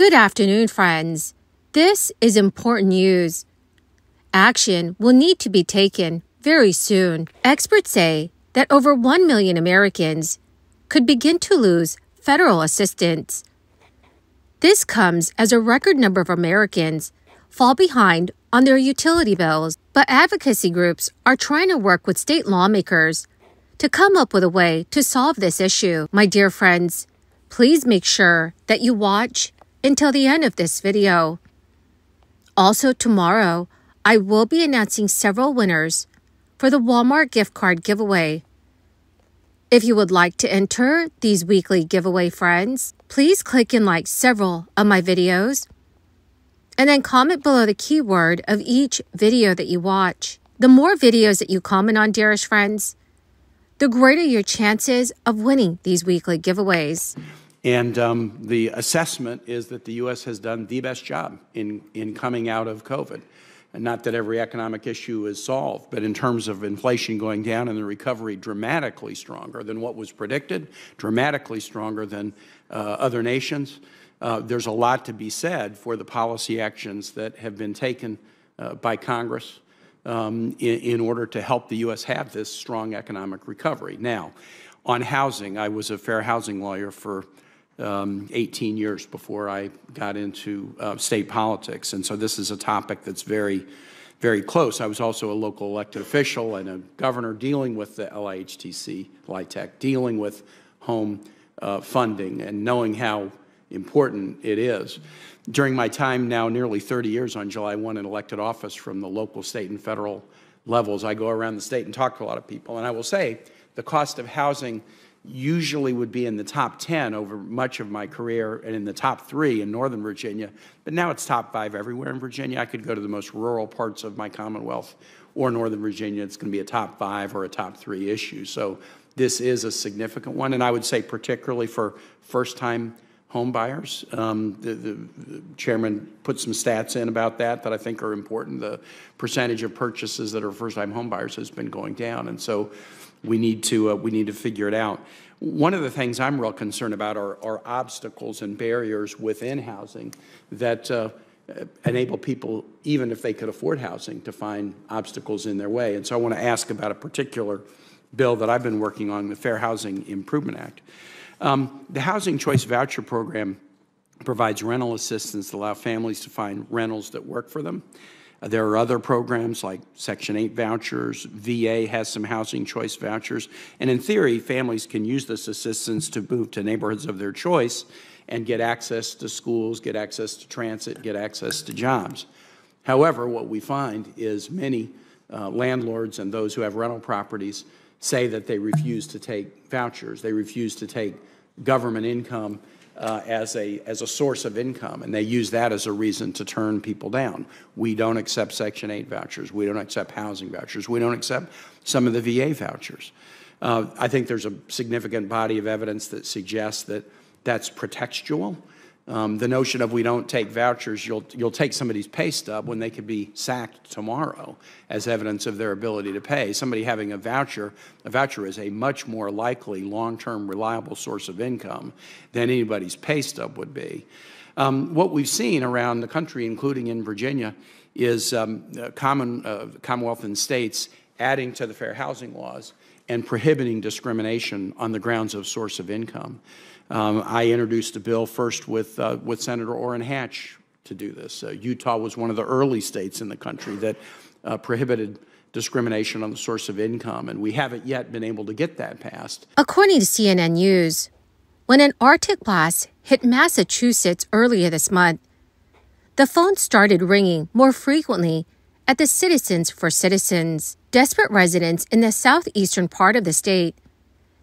Good afternoon, friends. This is important news. Action will need to be taken very soon. Experts say that over 1 million Americans could begin to lose federal assistance. This comes as a record number of Americans fall behind on their utility bills, but advocacy groups are trying to work with state lawmakers to come up with a way to solve this issue. My dear friends, please make sure that you watch until the end of this video. Also, tomorrow, I will be announcing several winners for the Walmart gift card giveaway. If you would like to enter these weekly giveaway friends, please click and like several of my videos and then comment below the keyword of each video that you watch. The more videos that you comment on, dearest friends, the greater your chances of winning these weekly giveaways. And um, the assessment is that the U.S. has done the best job in, in coming out of COVID. And not that every economic issue is solved, but in terms of inflation going down and the recovery dramatically stronger than what was predicted, dramatically stronger than uh, other nations, uh, there's a lot to be said for the policy actions that have been taken uh, by Congress um, in, in order to help the U.S. have this strong economic recovery. Now, on housing, I was a fair housing lawyer for um, 18 years before I got into uh, state politics. And so this is a topic that's very, very close. I was also a local elected official and a governor dealing with the LIHTC, LIHTC, dealing with home uh, funding and knowing how important it is. During my time now, nearly 30 years on July 1 in elected office from the local, state, and federal levels, I go around the state and talk to a lot of people. And I will say the cost of housing usually would be in the top 10 over much of my career and in the top three in Northern Virginia, but now it's top five everywhere in Virginia. I could go to the most rural parts of my Commonwealth or Northern Virginia, it's going to be a top five or a top three issue. So this is a significant one, and I would say particularly for first-time home buyers. Um, the, the, the, chairman put some stats in about that that I think are important. The percentage of purchases that are first-time home buyers has been going down, and so we need to uh, we need to figure it out. One of the things I'm real concerned about are, are obstacles and barriers within housing that uh, enable people, even if they could afford housing, to find obstacles in their way. And so I want to ask about a particular bill that I've been working on, the Fair Housing Improvement Act. Um, the Housing Choice Voucher Program provides rental assistance to allow families to find rentals that work for them. There are other programs like Section 8 vouchers. VA has some housing choice vouchers. And in theory, families can use this assistance to move to neighborhoods of their choice and get access to schools, get access to transit, get access to jobs. However, what we find is many uh, landlords and those who have rental properties say that they refuse to take vouchers. They refuse to take government income uh, as, a, as a source of income, and they use that as a reason to turn people down. We don't accept Section 8 vouchers. We don't accept housing vouchers. We don't accept some of the VA vouchers. Uh, I think there's a significant body of evidence that suggests that that's pretextual um, the notion of we don't take vouchers, you'll, you'll take somebody's pay stub when they could be sacked tomorrow as evidence of their ability to pay. Somebody having a voucher, a voucher is a much more likely long-term reliable source of income than anybody's pay stub would be. Um, what we've seen around the country, including in Virginia, is um, common, uh, Commonwealth and states adding to the fair housing laws and prohibiting discrimination on the grounds of source of income. Um, I introduced a bill first with, uh, with Senator Orrin Hatch to do this. Uh, Utah was one of the early states in the country that uh, prohibited discrimination on the source of income, and we haven't yet been able to get that passed. According to CNN News, when an Arctic blast hit Massachusetts earlier this month, the phone started ringing more frequently at the Citizens for Citizens. Desperate residents in the southeastern part of the state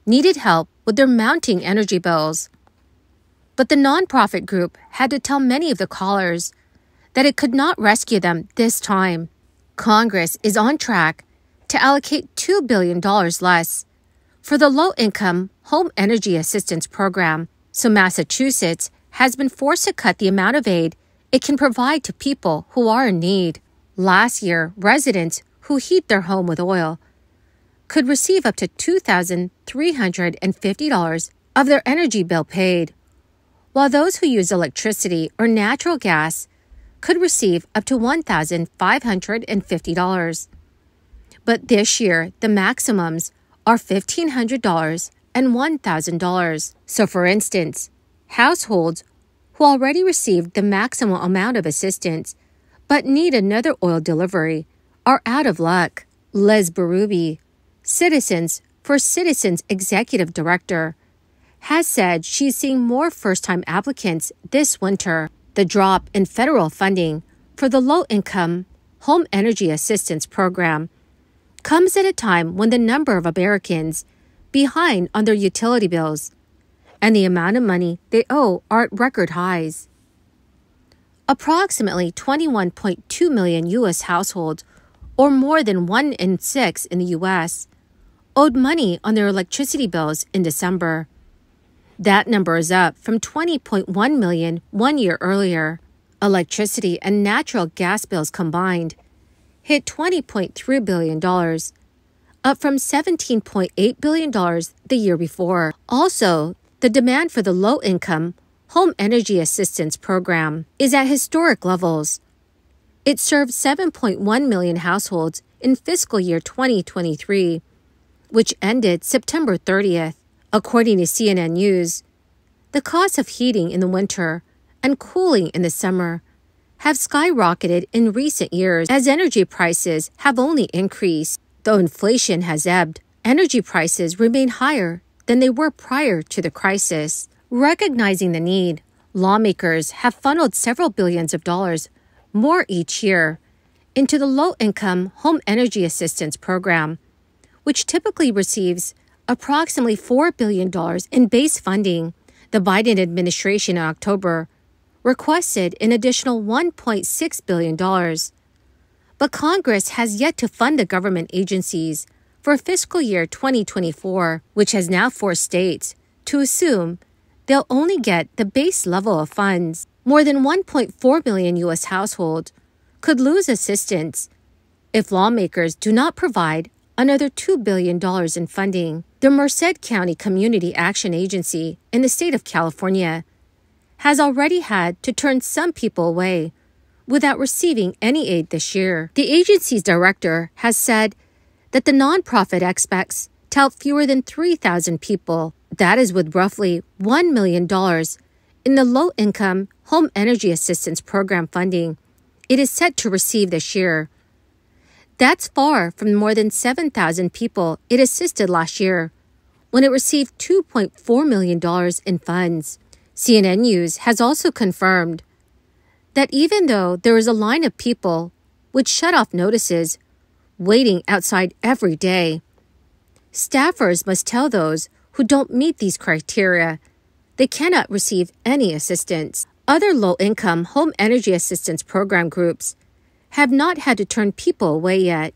needed help with their mounting energy bills. But the nonprofit group had to tell many of the callers that it could not rescue them this time. Congress is on track to allocate $2 billion less for the low income home energy assistance program, so Massachusetts has been forced to cut the amount of aid it can provide to people who are in need. Last year, residents who heat their home with oil could receive up to $2,350 of their energy bill paid, while those who use electricity or natural gas could receive up to $1,550. But this year, the maximums are $1,500 and $1,000. So, for instance, households who already received the maximum amount of assistance but need another oil delivery are out of luck. Liz Berube, Citizens for Citizens Executive Director, has said she's seeing more first time applicants this winter. The drop in federal funding for the low income Home Energy Assistance Program comes at a time when the number of Americans behind on their utility bills and the amount of money they owe are at record highs. Approximately 21.2 million U.S. households, or more than one in six in the U.S., owed money on their electricity bills in December. That number is up from 20.1 million one year earlier. Electricity and natural gas bills combined hit $20.3 billion, up from $17.8 billion the year before. Also, the demand for the low income Home Energy Assistance Program is at historic levels. It served 7.1 million households in fiscal year 2023, which ended September 30th. According to CNN News, the cost of heating in the winter and cooling in the summer have skyrocketed in recent years as energy prices have only increased. Though inflation has ebbed, energy prices remain higher than they were prior to the crisis. Recognizing the need, lawmakers have funneled several billions of dollars more each year into the Low Income Home Energy Assistance Program, which typically receives approximately $4 billion in base funding. The Biden administration in October requested an additional $1.6 billion. But Congress has yet to fund the government agencies for fiscal year 2024, which has now forced states to assume they'll only get the base level of funds. More than 1.4 million U.S. households could lose assistance if lawmakers do not provide another $2 billion in funding. The Merced County Community Action Agency in the state of California has already had to turn some people away without receiving any aid this year. The agency's director has said that the nonprofit expects to help fewer than 3,000 people. That is with roughly $1 million in the low income home energy assistance program funding it is set to receive this year. That's far from the more than 7,000 people it assisted last year when it received $2.4 million in funds. CNN News has also confirmed that even though there is a line of people with shut off notices waiting outside every day. Staffers must tell those who don't meet these criteria they cannot receive any assistance. Other low income home energy assistance program groups have not had to turn people away yet,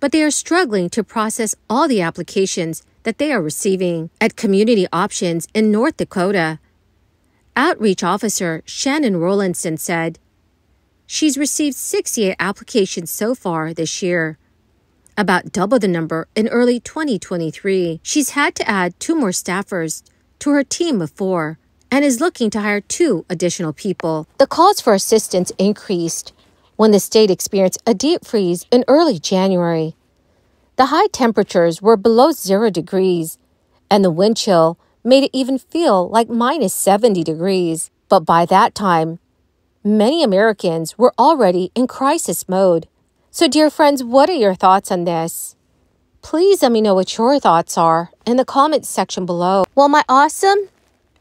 but they are struggling to process all the applications that they are receiving at Community Options in North Dakota. Outreach Officer Shannon Rowlandson said, She's received 68 applications so far this year, about double the number in early 2023. She's had to add two more staffers to her team of four and is looking to hire two additional people. The calls for assistance increased when the state experienced a deep freeze in early January. The high temperatures were below zero degrees, and the wind chill made it even feel like minus 70 degrees. But by that time, many Americans were already in crisis mode. So, dear friends, what are your thoughts on this? Please let me know what your thoughts are in the comments section below. Well, my awesome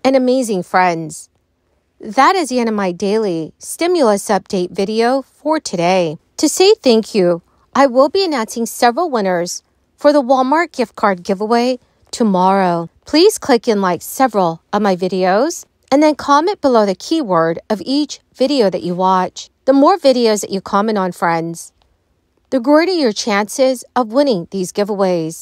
and amazing friends, that is the end of my daily stimulus update video for today. To say thank you, I will be announcing several winners for the Walmart gift card giveaway tomorrow. Please click and like several of my videos and then comment below the keyword of each video that you watch. The more videos that you comment on, friends, the greater your chances of winning these giveaways.